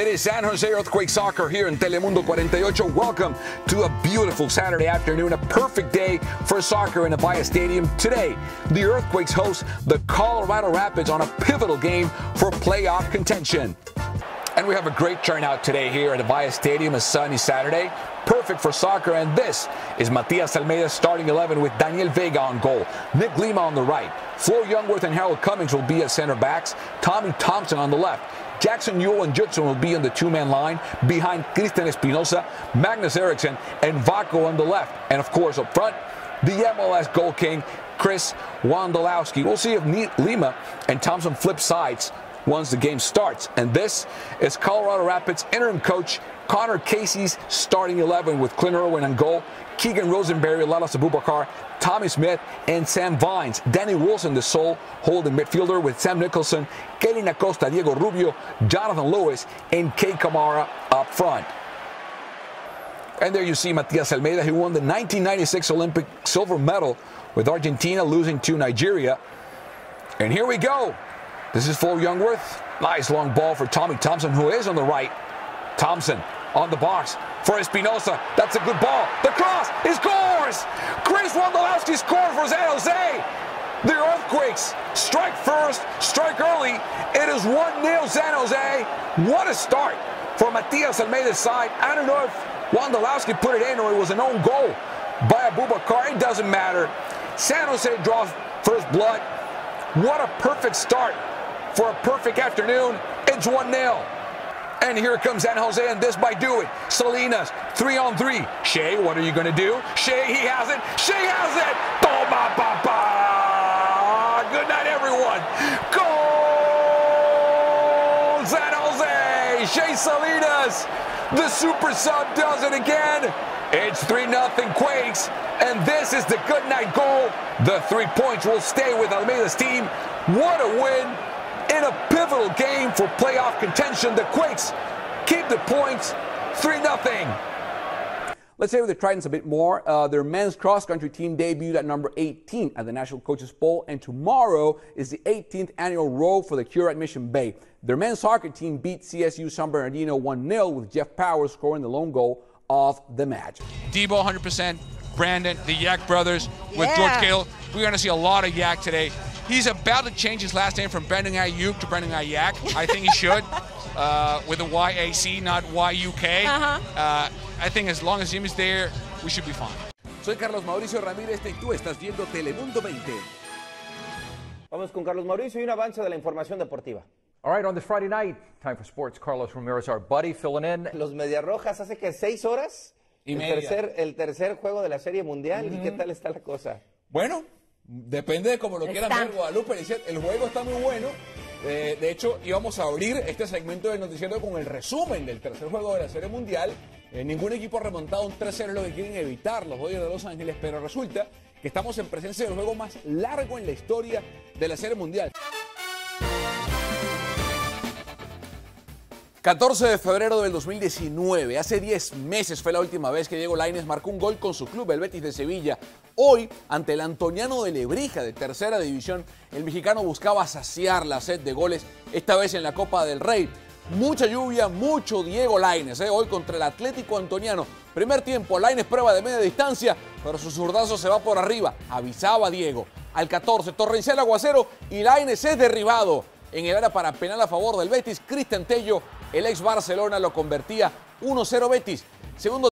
It is San Jose Earthquake Soccer here in Telemundo 48. Welcome to a beautiful Saturday afternoon, a perfect day for soccer in Avaya Stadium. Today, the Earthquakes host the Colorado Rapids on a pivotal game for playoff contention. And we have a great turnout today here at Avaya Stadium, a sunny Saturday. Perfect for soccer, and this is Matias Almeyda's starting 11 with Daniel Vega on goal, Nick Lima on the right, Flo Jungwirth and Harold Cummings will be at center backs, Tommy Thompson on the left, Jackson Yueill and Judson will be in the two-man line behind Cristian Espinoza, Magnus Eriksson, and Vako on the left. And of course, up front, the MLS goal king, Chris Wondolowski. We'll see if Lima and Thompson flip sides once the game starts. And this is Colorado Rapids interim coach Connor Casey's starting 11 with Clint Irwin on goal, Keegan Rosenberry, Lalas Abubakar, Tommy Smith, and Sam Vines. Danny Wilson, the sole holding midfielder with Sam Nicholson, Kellyn Acosta, Diego Rubio, Jonathan Lewis, and Kei Kamara up front. And there you see Matias Almeyda, who won the 1996 Olympic silver medal with Argentina losing to Nigeria. And here we go. This is Flo Jungwirth. Nice long ball for Tommy Thompson, who is on the right. Thompson on the box for Espinoza. That's a good ball. The cross, he scores! Chris Wondolowski scores for San Jose. The Earthquakes strike first, strike early. It is 1-0 San Jose. What a start for Matias Almeyda's side. I don't know if Wondolowski put it in or it was an own goal by Abubakar. It doesn't matter. San Jose draws first blood. What a perfect start for a perfect afternoon. It's 1-0. And here comes San Jose, and this by doing. Salinas, three on three. Shea, what are you going to do? Shea, he has it. Shea has it. Toma, papa. Good night, everyone. Goal, San Jose. Shea Salinas, the super sub, does it again. It's 3 0 Quakes, and this is the good night goal. The three points will stay with Almeyda's team. What a win in a pivotal game for playoff contention. The Quakes keep the points 3 0. Let's say with the Tritons a bit more. Uh, their men's cross country team debuted at number 18 at the National Coaches Poll, and tomorrow is the 18th annual row for the Cure at Mission Bay. Their men's soccer team beat CSU San Bernardino 1 0 with Jeff Powers scoring the lone goal of the match. Deebo 100%, Brandon, the Yak brothers with yeah. George Kittle. We're going to see a lot of Yak today. He's about to change his last name from Brandon Aiyuk to Brandon Ayak. I think he should, uh, with a Y-A-C, not Y-U-K. Uh-huh. Uh, I think as long as Jimmy's there, we should be fine. Soy Carlos Mauricio Ramírez y tú estás viendo Telemundo 20. Vamos con Carlos Mauricio y un avance de la información deportiva. All right, on this Friday night, time for sports. Carlos Ramirez, our buddy, filling in. Los Mediarrojas hace que seis horas. Y el, media. Tercer, el tercer juego de la Serie Mundial. Mm -hmm. ¿Y qué tal está la cosa? Bueno, Depende de cómo lo quieran ver, Guadalupe. El juego está muy bueno. Eh, de hecho, íbamos a abrir este segmento del noticiero con el resumen del tercer juego de la Serie Mundial. Eh, ningún equipo ha remontado un 3-0, lo que quieren evitar los Dodgers de Los Ángeles, pero resulta que estamos en presencia del juego más largo en la historia de la Serie Mundial. 14 de febrero del 2019, hace 10 meses fue la última vez que Diego Lainez marcó un gol con su club, el Betis de Sevilla. Hoy, ante el Antoniano de Lebrija de tercera división, el mexicano buscaba saciar la sed de goles, esta vez en la Copa del Rey. Mucha lluvia, mucho Diego Lainez, ¿eh? hoy contra el Atlético Antoniano. Primer tiempo, Lainez prueba de media distancia, pero su zurdazo se va por arriba, avisaba Diego. Al 14, torrencial aguacero y Lainez es derribado. En el área para penal a favor del Betis, Cristian Tello el ex Barcelona lo convertía 1-0 Betis. Segundo